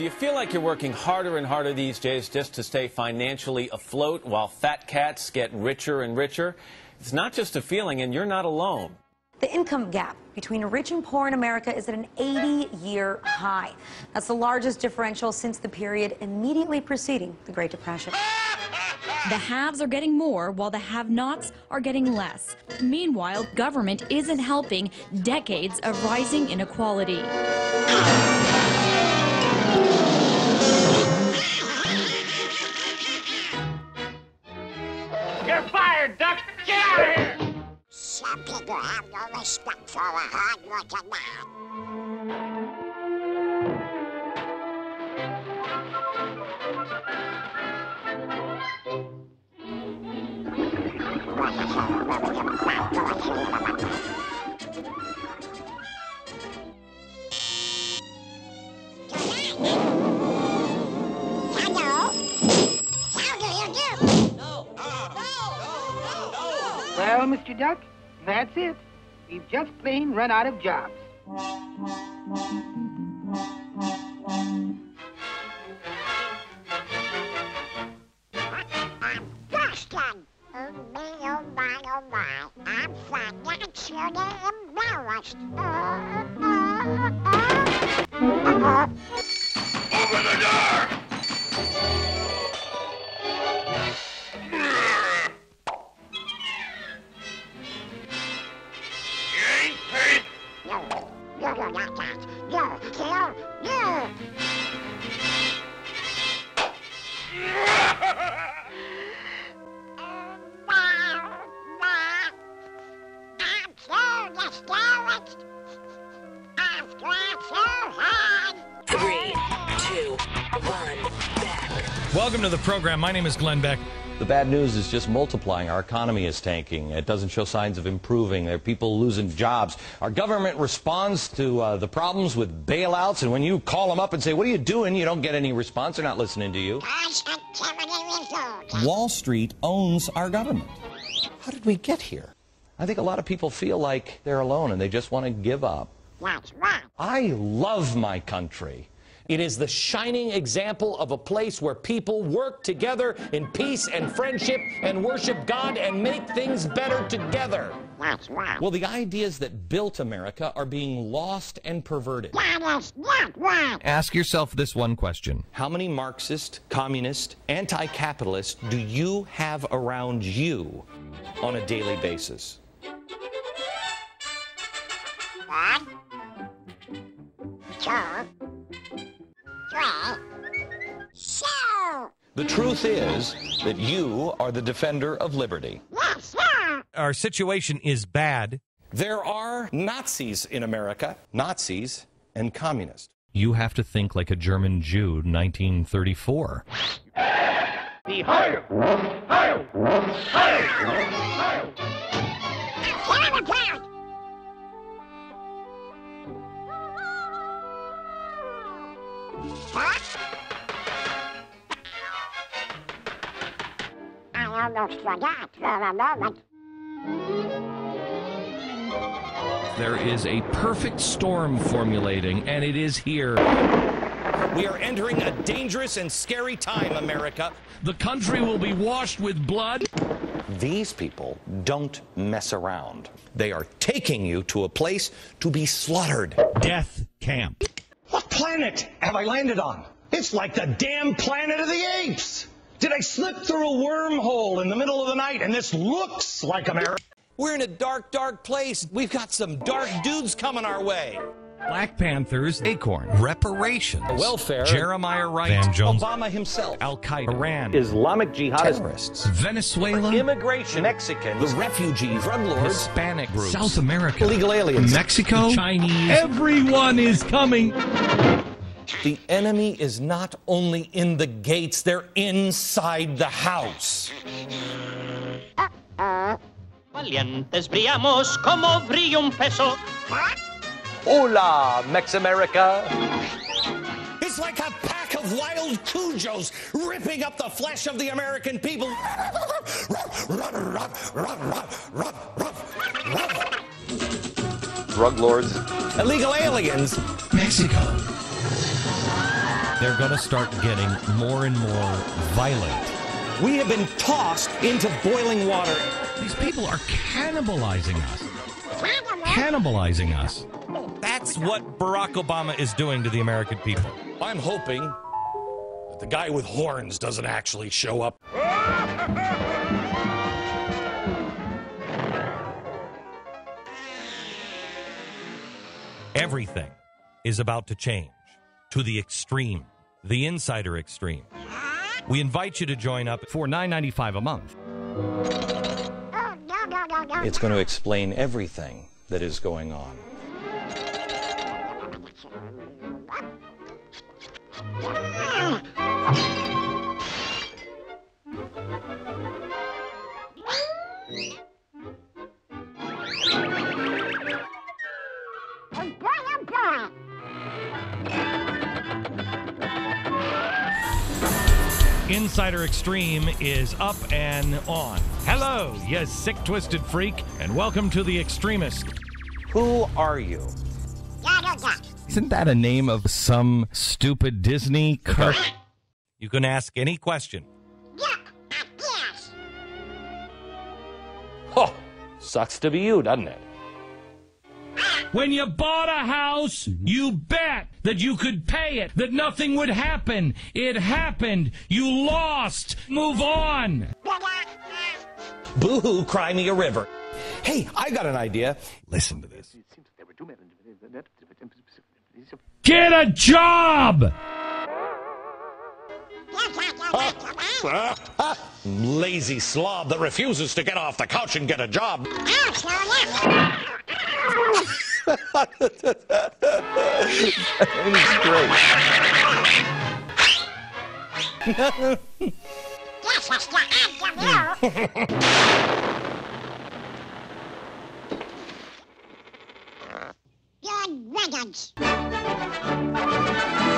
Do you feel like you're working harder and harder these days just to stay financially afloat while fat cats get richer and richer? It's not just a feeling, and you're not alone. The income gap between rich and poor in America is at an 80 year high. That's the largest differential since the period immediately preceding the Great Depression. The haves are getting more while the have nots are getting less. Meanwhile, government isn't helping decades of rising inequality. You're fired, Duck! Get out of here! Some people have no respect for a hard-working man. Well, Mr. Duck, that's it. We've just plain run out of jobs. I'm Boston. Oh me, oh my, oh my. I'm financially embarrassed. Uh, uh, uh, uh. Open the door! Welcome to the program. My name is Glenn Beck. The bad news is just multiplying. Our economy is tanking. It doesn't show signs of improving. There are people losing jobs. Our government responds to uh, the problems with bailouts, and when you call them up and say, What are you doing? you don't get any response. They're not listening to you. Cause activity results. Wall Street owns our government. How did we get here? I think a lot of people feel like they're alone and they just want to give up. That's right. I love my country. It is the shining example of a place where people work together in peace and friendship and worship God and make things better together. That's right. Well, the ideas that built America are being lost and perverted. That is right. Ask yourself this one question. How many Marxist, communist, anti capitalist do you have around you on a daily basis? One, two, three, so. The truth is that you are the defender of liberty. Yes, sir. Our situation is bad. There are Nazis in America, Nazis and communists. You have to think like a German Jew, 1934. Be higher! Higher! Higher! Tear I almost forgot for a moment. There is a perfect storm formulating, and it is here. We are entering a dangerous and scary time, America. The country will be washed with blood. These people don't mess around. They are taking you to a place to be slaughtered. Death camp. Planet have I landed on? It's like the damn planet of the apes. Did I slip through a wormhole in the middle of the night and this looks like America? We're in a dark, dark place. We've got some dark dudes coming our way. Black Panthers, Acorn, reparations, Welfare. Jeremiah Wright, Van Jones, Obama himself. Al Qaeda, Iran, Islamic jihadists. Terrorists. Venezuela, Immigration. Mexicans. The refugees. Drug lords. Hispanic groups, South America, Illegal aliens. Mexico, Chinese. Everyone is coming. The enemy is not only in the gates, they're inside the house. Valientes brillamos como brilla un peso. Hola, Mex-America. It's like a pack of wild cujos ripping up the flesh of the American people. Drug lords. Illegal aliens. Mexico. they're going to start getting more and more violent. We have been tossed into boiling water. These people are cannibalizing us. Cannibalizing us. That's what Barack Obama is doing to the American people. I'm hoping that the guy with horns doesn't actually show up. Everything is about to change to the extreme, the insider extreme. We invite you to join up for $9.95 a month. It's going to explain everything that is going on. Insider Extreme is up and on. Hello, you sick, twisted freak, and welcome to The Extremist. Who are you? Donald Duck. Isn't that a name of some stupid Disney cart? You can ask any question. Duck, I guess. Oh, sucks to be you, doesn't it? When you bought a house, mm-hmm. you bet that you could pay it, that nothing would happen. It happened. You lost. Move on. Boo hoo, cry me a river. Hey, I got an idea. Listen to this. Get a job! Lazy slob that refuses to get off the couch and get a job. I'll show you. This is the end of you. Good riddance.